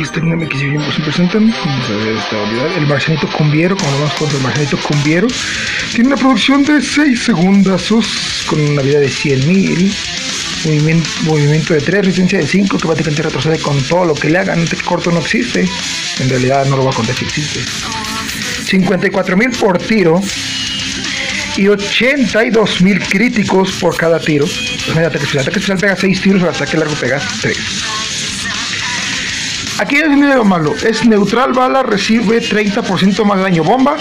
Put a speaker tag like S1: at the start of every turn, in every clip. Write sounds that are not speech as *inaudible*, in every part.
S1: Está el nombre que se presentan. Esta. El marcianito cumbiero, como vamos contra el marcianito cumbiero. Tiene una producción de 6 segundos con una vida de 100.000. Movimiento, movimiento de 3, resistencia de 5, que prácticamente retrocede con todo lo que le hagan. Este corto no existe. En realidad no lo voy a contar si existe. 54.000 por tiro y 82.000 críticos por cada tiro. Pues mira, ataque especial, ataque especial pega 6 tiros, el ataque largo pega 3. Aquí es lo malo, es neutral bala, recibe 30% más daño bomba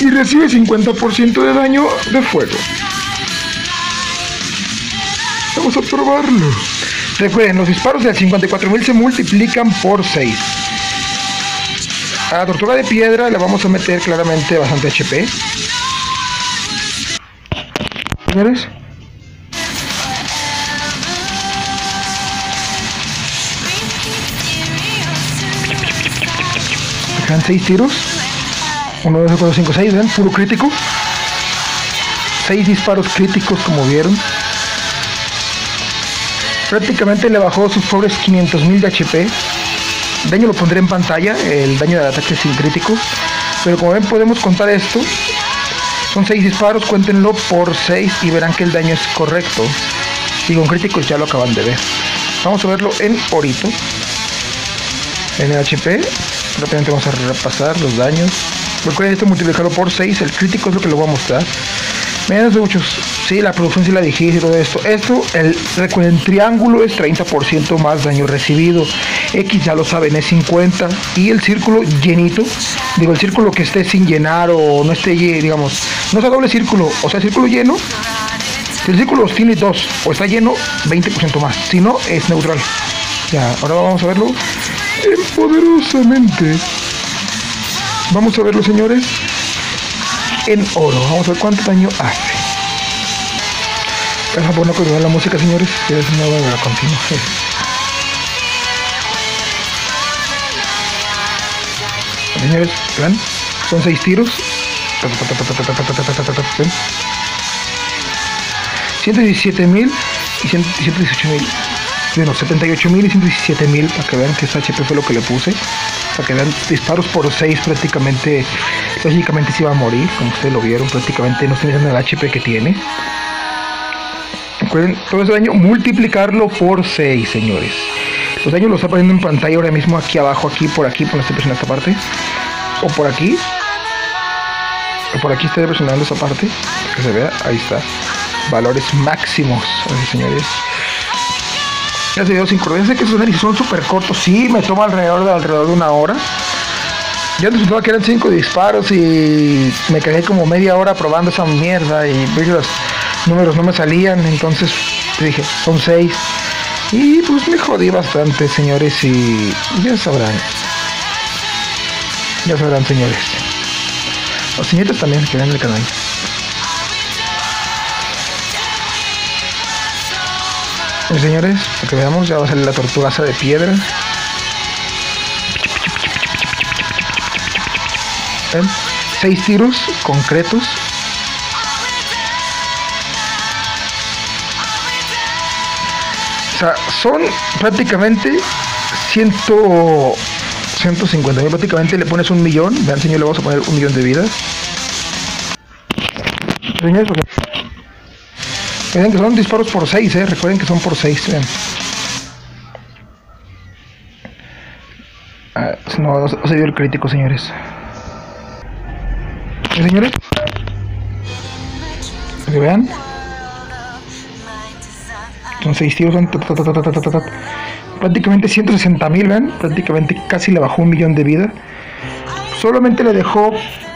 S1: y recibe 50% de daño de fuego. Vamos a probarlo. Recuerden, los disparos del 54.000 se multiplican por 6. A la tortuga de piedra le vamos a meter claramente bastante HP. Quedan 6 tiros. 1, 2, 3, 4, 5, 6. ¿Ven? Puro crítico. 6 disparos críticos como vieron. Prácticamente le bajó sus pobres 500.000 de HP. Daño lo pondré en pantalla, el daño del ataque sin crítico. Pero como ven podemos contar esto. Son 6 disparos, cuéntenlo por 6 y verán que el daño es correcto. Y con críticos ya lo acaban de ver. Vamos a verlo en orito. En HP. Rápidamente vamos a repasar los daños. Recuerden esto multiplicarlo por 6. El crítico es lo que lo voy a mostrar. Menos de muchos. Sí, la producción sí la dijiste y todo esto. Esto, el, recuerden, triángulo es 30% más daño recibido. X ya lo saben, es 50. Y el círculo llenito, digo, el círculo que esté sin llenar o no esté, digamos, no sea doble círculo, o sea, círculo lleno. Si el círculo tiene dos o está lleno, 20% más. Si no, es neutral. Ya, ahora vamos a verlo poderosamente. Vamos a verlo, señores, en oro. Vamos a ver cuánto daño hace. Deja poner con la música, señores, que es una a continuar. Señores, vean, son seis tiros. 117 mil y 118 mil. Bueno, 78 mil y 117 mil para que vean que ese HP fue lo que le puse. Para que vean disparos por 6 prácticamente. Lógicamente se iba a morir, como ustedes lo vieron, prácticamente no se el HP que tiene. Recuerden, todo ese daño multiplicarlo por 6, señores. Los daños los está poniendo en pantalla ahora mismo aquí abajo, aquí, por aquí, por esta esta parte. O por aquí. Por aquí estoy presionando esa parte. Que se vea, ahí está. Valores máximos, señores. Este video sin sé que esos análisis son súper cortos. Sí, me toma alrededor de, alrededor de una hora. Yo pensaba que eran cinco disparos y me quedé como media hora probando esa mierda y los números no me salían. Entonces dije, son seis. Y pues me jodí bastante, señores, y ya sabrán. Ya sabrán, señores. Los señores también se quedan en el canal. Señores, para que veamos, ya va a salir la tortugaza de piedra. Seis tiros concretos. O sea, son prácticamente 100, 150 mil. Prácticamente le pones un millón. Vean, señor, le vamos a poner un millón de vidas. Señores, Miren que son disparos por 6, eh. Recuerden que son por 6, ah, no, se dio el crítico, señores. ¿Sí, señores? Que vean. Son 6 tiros, prácticamente 160 mil, ¿ven? Prácticamente casi le bajó un millón de vida. Solamente le dejó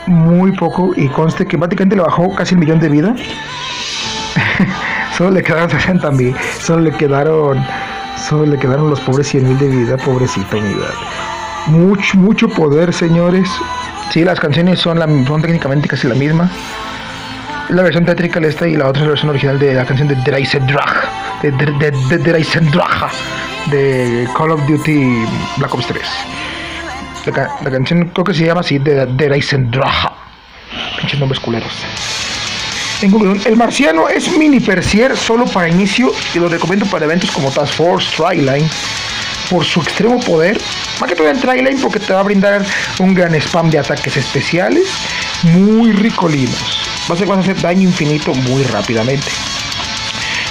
S1: muy poco y conste que prácticamente le bajó casi un millón de vida. *laughs* solo le quedaron 60 mil, solo le quedaron, solo le quedaron los pobres 100 mil de vida, pobrecito vida. Mucho, mucho poder, señores. Sí, las canciones son, la, son técnicamente casi la misma. La versión tétrica esta y la otra es la versión original de la canción de Dreisendrach, de, de, de, de Call of Duty Black Ops 3. La, canción creo que se llama así, de Dreisendrach. Pinches nombres culeros. El marciano es mini persier solo para inicio y lo recomiendo para eventos como Task Force, Tryline. por su extremo poder. Más que todo en Trailing porque te va a brindar un gran spam de ataques especiales muy ricolinos. Vas a hacer daño infinito muy rápidamente.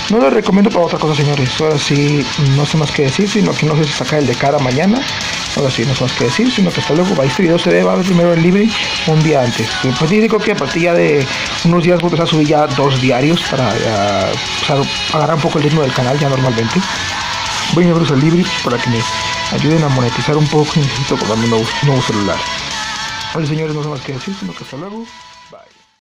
S1: No lo recomiendo para otra cosa, señores. Ahora sí, no sé más que decir, sino que no sé si sacar el de cara mañana. Ahora sí, no sé más que decir, sino que hasta luego. Este video se debe ver primero el libre un día antes. Pues digo que a partir ya de unos días voy a subir ya dos diarios para agarrar un poco el ritmo del canal ya normalmente. Voy a abrir el libre para que me ayuden a monetizar un poco y necesito comprarme un nuevo, celular. Vale, señores, no sé más que decir, sino que hasta luego.